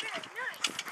Good, nice.